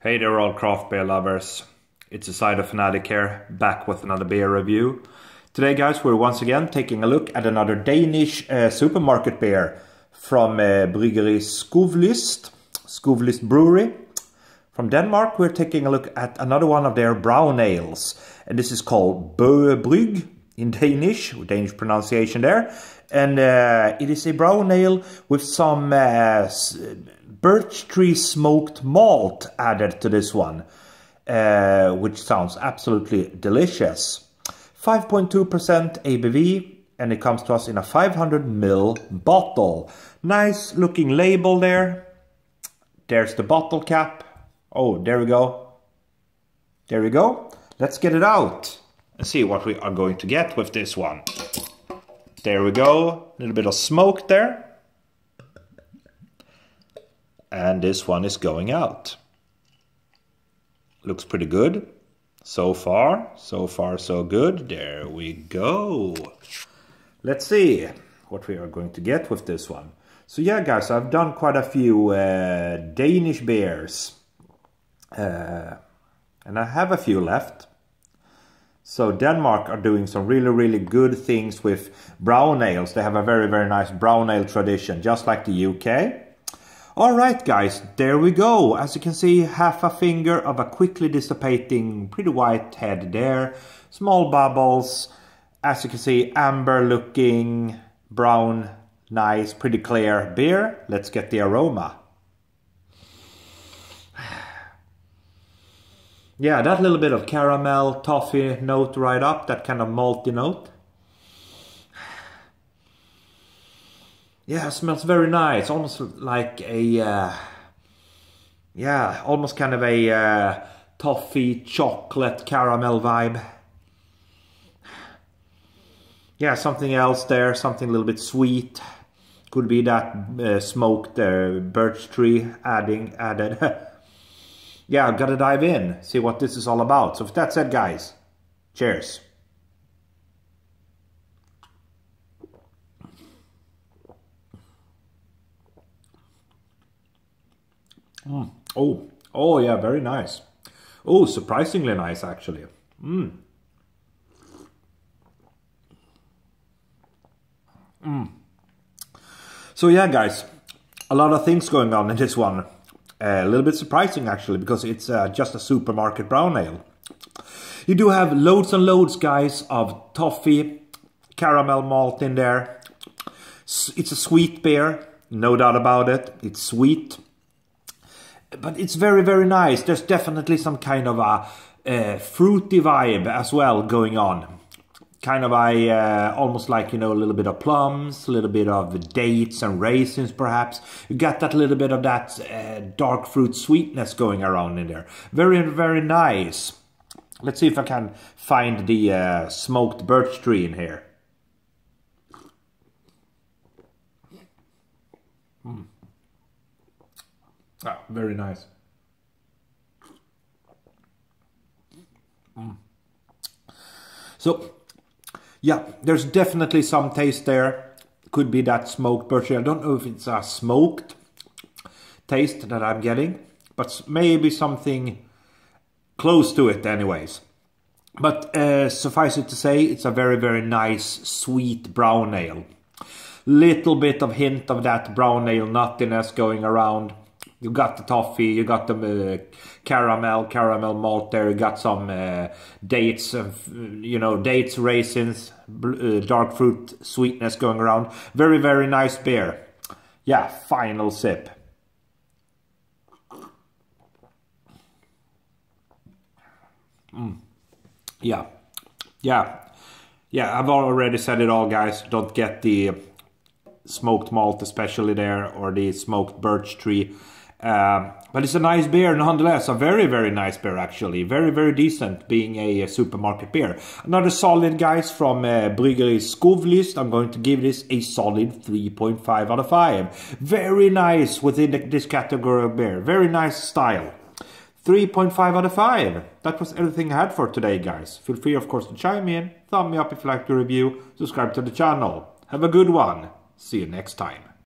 Hey there all craft beer lovers. It's a Cider Fanatic here, back with another beer review. Today guys, we're once again taking a look at another Danish uh, supermarket beer from uh, Bryggeri Skovlyst, Skovlyst Brewery. From Denmark, we're taking a look at another one of their brown ales. And this is called Bøgebryg in Danish, Danish pronunciation there. And uh, it is a brown ale with some uh, birch tree smoked malt added to this one, uh, which sounds absolutely delicious. 5.2% ABV, and it comes to us in a 500 ml bottle. Nice looking label there. There's the bottle cap. Oh, there we go. There we go. Let's get it out and see what we are going to get with this one. There we go. A little bit of smoke there and this one is going out. Looks pretty good. So far, so far so good. There we go. Let's see what we are going to get with this one. So yeah guys, I've done quite a few uh, Danish beers. Uh, and I have a few left. So Denmark are doing some really, really good things with brown ales. They have a very, very nice brown ale tradition, just like the UK. Alright guys, there we go. As you can see, half a finger of a quickly dissipating pretty white head there. Small bubbles. As you can see, amber looking, brown, nice, pretty clear beer. Let's get the aroma. Yeah, that little bit of caramel, toffee note right up, that kind of malty note. Yeah, smells very nice. Almost like a, uh, yeah, almost kind of a uh, toffee, chocolate, caramel vibe. Yeah, something else there, something a little bit sweet. Could be that uh, smoked uh, birch tree adding added. yeah, I've gotta dive in, see what this is all about. So with that said, guys, cheers. Mm. Oh, oh yeah, very nice. Oh, surprisingly nice actually. Mm. Mm. So yeah, guys, a lot of things going on in this one. A little bit surprising actually, because it's uh, just a supermarket brown ale. You do have loads and loads, guys, of toffee, caramel malt in there. It's a sweet beer, no doubt about it. It's sweet but it's very, very nice. There's definitely some kind of a uh, fruity vibe as well going on. Kind of a, uh, almost like, you know, a little bit of plums, a little bit of dates and raisins perhaps. You got that little bit of that uh, dark fruit sweetness going around in there. Very, very nice. Let's see if I can find the uh, smoked birch tree in here. Mm. Ah, very nice. Mm. So, yeah, there's definitely some taste there. Could be that smoked birch. I don't know if it's a smoked taste that I'm getting, but maybe something close to it anyways. But uh, suffice it to say, it's a very, very nice, sweet brown ale. Little bit of hint of that brown ale nuttiness going around. You got the toffee, you got the uh, caramel, caramel malt there, you got some uh, dates, you know, dates, raisins, uh, dark fruit sweetness going around. Very, very nice beer. Yeah, final sip. Mm. Yeah, yeah, yeah, I've already said it all, guys. Don't get the smoked malt, especially there, or the smoked birch tree. Um, but it's a nice beer nonetheless. A very, very nice beer actually. Very, very decent being a, a supermarket beer. Another solid guys from uh, Bryggeri Skovlyst. I'm going to give this a solid 3.5 out of 5. Very nice within the, this category of beer. Very nice style. 3.5 out of 5. That was everything I had for today guys. Feel free of course to chime in. Thumb me up if you like the review. Subscribe to the channel. Have a good one. See you next time.